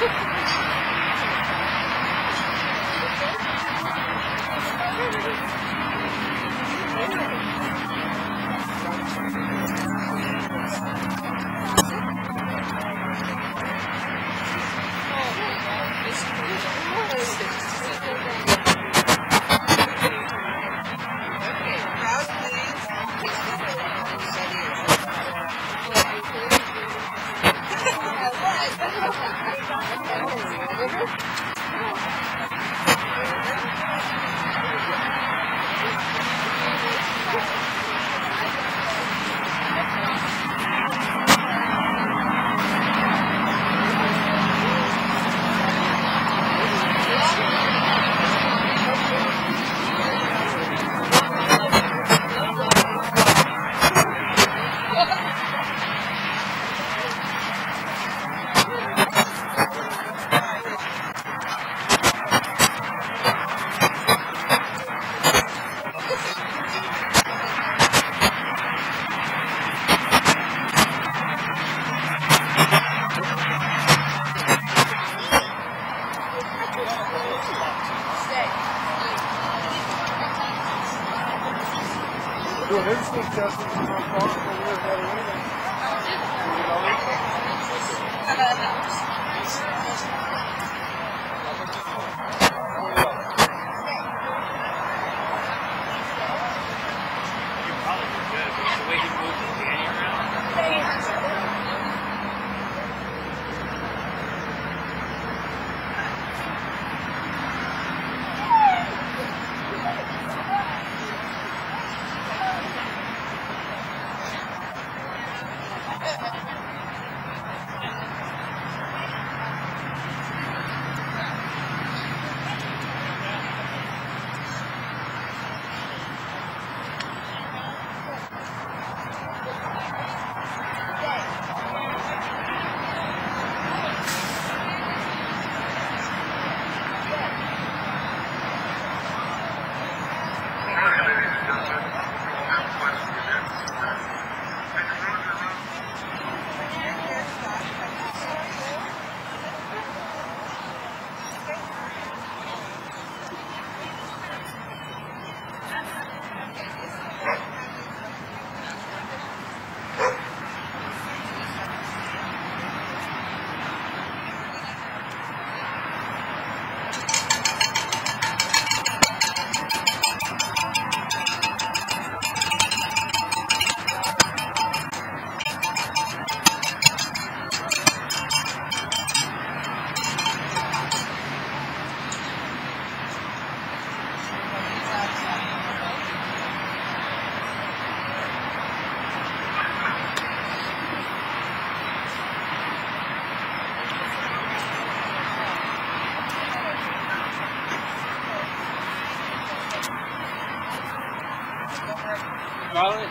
Thank you. Do an instinct test with my car at the window. You violent.